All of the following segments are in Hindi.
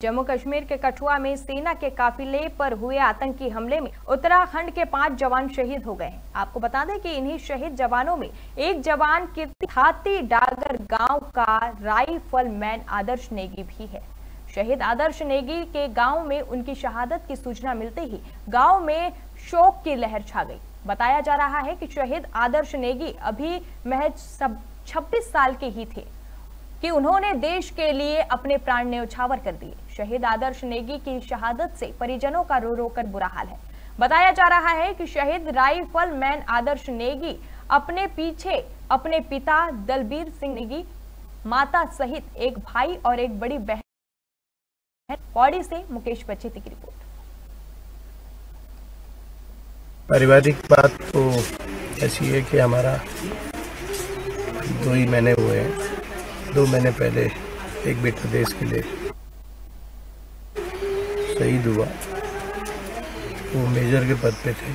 जम्मू कश्मीर के कठुआ में सेना के काफिले पर हुए आतंकी हमले में उत्तराखंड के पाँच जवान शहीद हो गए। आपको बता दें कि इन्हीं शहीद जवानों में एक जवान कीर्ति हाथी डागर गाँव का राइफल मैन आदर्श नेगी भी है। शहीद आदर्श नेगी के गाँव में उनकी शहादत की सूचना मिलते ही गाँव में शोक की लहर छा गई। बताया जा रहा है कि शहीद आदर्श नेगी अभी महज छब्बीस साल के ही थे। कि उन्होंने देश के लिए अपने प्राण न्यौछावर कर दिए। शहीद आदर्श नेगी की शहादत से परिजनों का रो रो कर बुरा हाल है। बताया जा रहा है कि शहीद राइफल मैन आदर्श नेगी अपने पीछे अपने पिता दलबीर सिंह नेगी, माता सहित एक भाई और एक बड़ी बहन पौड़ी से मुकेश बचेती की रिपोर्ट। पारिवारिक बात तो ऐसी है कि हमारा दो ही महीने हुए हैं। दो महीने पहले एक बेटा देश के लिए शहीद हुआ। वो मेजर के पद पे थे।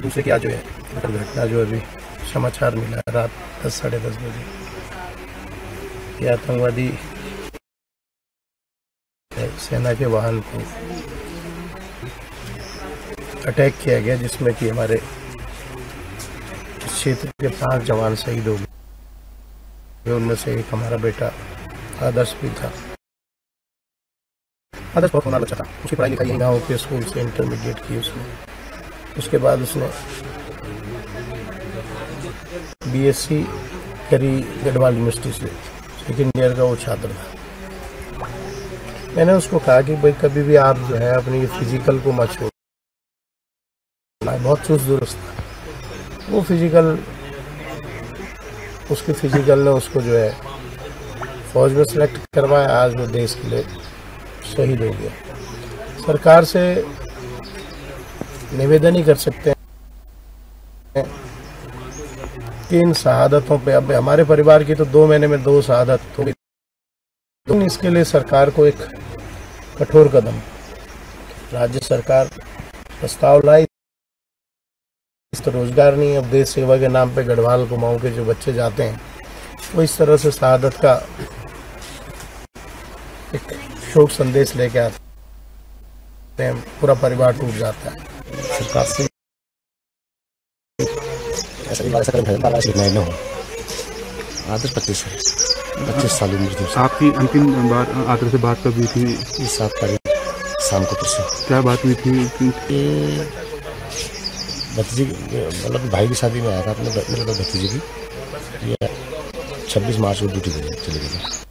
दूसरे क्या जो है घटना जो अभी समाचार मिला रात दस, साढ़े दस बजे। ये आतंकवादी सेना के वाहन को अटैक किया गया, जिसमें कि हमारे क्षेत्र के पाँच जवान शहीद हो गए। उनमें से एक हमारा बेटा आदर्श भी था। आदर्श बहुत होना अच्छा था। उसकी पढ़ाई लिखाई गाँव के स्कूल से इंटरमीडिएट की उसने। उसके बाद उसने बीएससी करी गढ़वाल यूनिवर्सिटी से। सेकेंड ईयर का वो छात्र था। मैंने उसको कहा कि भाई कभी भी आप जो है अपनी फ़िज़िकल को मत छोड़। बहुत चुस्त दुरुस्त था। वो फ़िज़िकल उसके फ़िज़िकल ने उसको जो है फौज में सेलेक्ट करवाया, आज वो देश के लिए शहीद हो गया। सरकार से निवेदन ही कर सकते हैं कि इन शहादतों पे, अब हमारे परिवार की तो दो महीने में दो शहादत हो गई। इसके लिए सरकार को एक कठोर कदम, राज्य सरकार प्रस्ताव लाई तो रोज़गार नहीं अब देश सेवा के नाम पे गढ़वाल कुमाऊं के जो बच्चे जाते हैं वो इस तरह से शहादत का एक शोक संदेश लेके आते हैं। पूरा परिवार टूट जाता है। आदर पच्चीस पच्चीस साल उम्र आपकी अंतिम बार आदर से बात कब हुई थी? इस सात तारीख शाम को क्या बात हुई थी? भतीजी मतलब भाई की शादी में आया था अपने मेरे भतीजी की। छब्बीस मार्च को ड्यूटी चले गए